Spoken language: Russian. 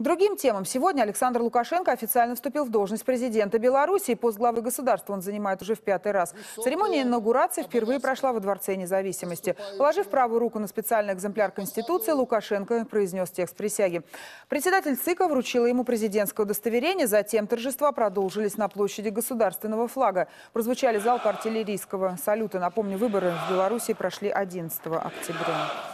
Другим темам. Сегодня Александр Лукашенко официально вступил в должность президента Беларуси. Пост главы государства он занимает уже в пятый раз. Церемония инаугурации впервые прошла во Дворце независимости. Положив правую руку на специальный экземпляр Конституции, Лукашенко произнес текст присяги. Председатель ЦИКа вручила ему президентское удостоверение. Затем торжества продолжились на площади государственного флага. Прозвучали залпы артиллерийского салюта. Напомню, выборы в Беларуси прошли 11 октября.